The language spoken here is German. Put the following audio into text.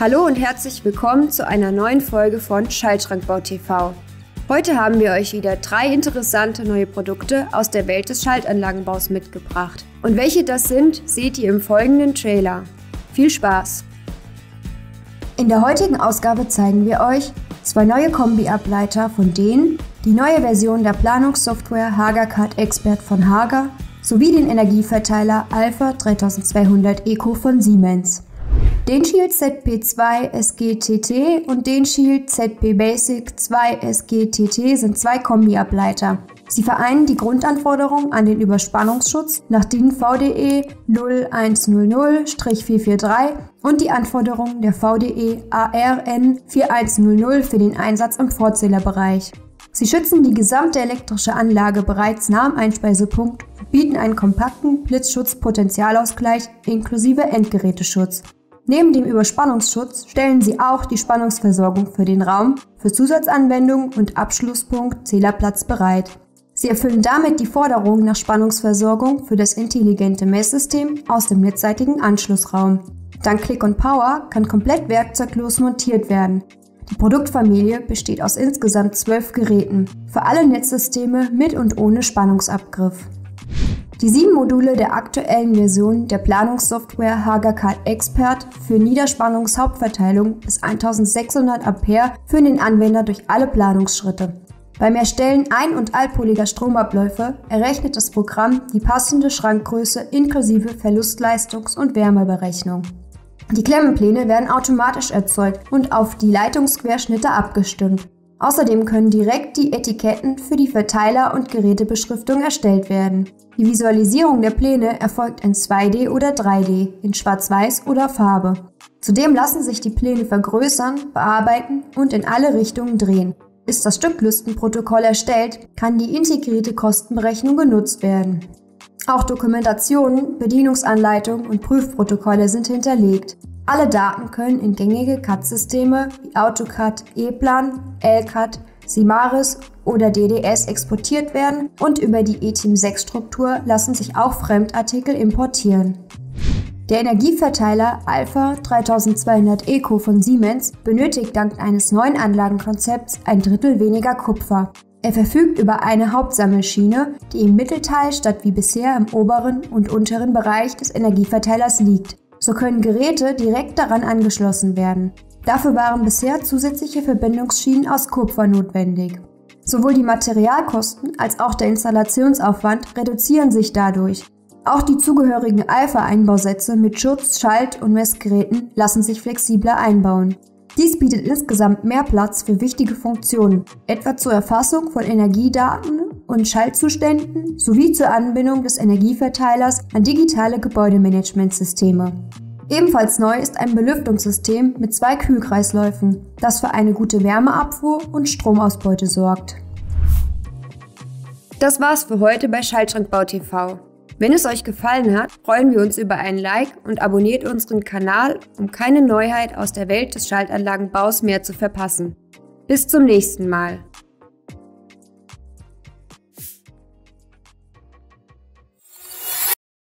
Hallo und herzlich willkommen zu einer neuen Folge von Schaltschrankbau TV. Heute haben wir euch wieder drei interessante neue Produkte aus der Welt des Schaltanlagenbaus mitgebracht. Und welche das sind, seht ihr im folgenden Trailer. Viel Spaß! In der heutigen Ausgabe zeigen wir euch zwei neue Kombi-Ableiter von denen, die neue Version der Planungssoftware HagerCard Expert von Hager sowie den Energieverteiler Alpha 3200 Eco von Siemens. Den Shield ZP2 SGTT und den Shield ZP Basic 2 SGTT sind zwei Kombiableiter. Sie vereinen die Grundanforderungen an den Überspannungsschutz nach DIN VDE 0100-443 und die Anforderungen der VDE ARN 4100 für den Einsatz im Vorzählerbereich. Sie schützen die gesamte elektrische Anlage bereits nah am Einspeisepunkt und bieten einen kompakten Blitzschutzpotentialausgleich inklusive Endgeräteschutz. Neben dem Überspannungsschutz stellen sie auch die Spannungsversorgung für den Raum, für Zusatzanwendungen und Abschlusspunkt Zählerplatz bereit. Sie erfüllen damit die Forderung nach Spannungsversorgung für das intelligente Messsystem aus dem netzseitigen Anschlussraum. Dank Click und Power kann komplett werkzeuglos montiert werden. Die Produktfamilie besteht aus insgesamt zwölf Geräten, für alle Netzsysteme mit und ohne Spannungsabgriff. Die sieben Module der aktuellen Version der Planungssoftware HagerCard Expert für Niederspannungshauptverteilung bis 1600 Ampere führen den Anwender durch alle Planungsschritte. Beim Erstellen ein- und allpoliger Stromabläufe errechnet das Programm die passende Schrankgröße inklusive Verlustleistungs- und Wärmeberechnung. Die Klemmenpläne werden automatisch erzeugt und auf die Leitungsquerschnitte abgestimmt. Außerdem können direkt die Etiketten für die Verteiler- und Gerätebeschriftung erstellt werden. Die Visualisierung der Pläne erfolgt in 2D oder 3D, in Schwarz-Weiß oder Farbe. Zudem lassen sich die Pläne vergrößern, bearbeiten und in alle Richtungen drehen. Ist das Stücklistenprotokoll erstellt, kann die integrierte Kostenberechnung genutzt werden. Auch Dokumentationen, Bedienungsanleitungen und Prüfprotokolle sind hinterlegt. Alle Daten können in gängige CAD-Systeme wie AutoCAD, E-Plan, LCAD, Simaris oder DDS exportiert werden und über die eTeam6-Struktur lassen sich auch Fremdartikel importieren. Der Energieverteiler Alpha 3200 Eco von Siemens benötigt dank eines neuen Anlagenkonzepts ein Drittel weniger Kupfer. Er verfügt über eine Hauptsammelschiene, die im Mittelteil statt wie bisher im oberen und unteren Bereich des Energieverteilers liegt. So können Geräte direkt daran angeschlossen werden. Dafür waren bisher zusätzliche Verbindungsschienen aus Kupfer notwendig. Sowohl die Materialkosten als auch der Installationsaufwand reduzieren sich dadurch. Auch die zugehörigen Alpha-Einbausätze mit Schutz-, Schalt- und Messgeräten lassen sich flexibler einbauen. Dies bietet insgesamt mehr Platz für wichtige Funktionen, etwa zur Erfassung von Energiedaten und Schaltzuständen sowie zur Anbindung des Energieverteilers an digitale Gebäudemanagementsysteme. Ebenfalls neu ist ein Belüftungssystem mit zwei Kühlkreisläufen, das für eine gute Wärmeabfuhr und Stromausbeute sorgt. Das war's für heute bei Schaltschrankbau TV. Wenn es euch gefallen hat, freuen wir uns über ein Like und abonniert unseren Kanal, um keine Neuheit aus der Welt des Schaltanlagenbaus mehr zu verpassen. Bis zum nächsten Mal.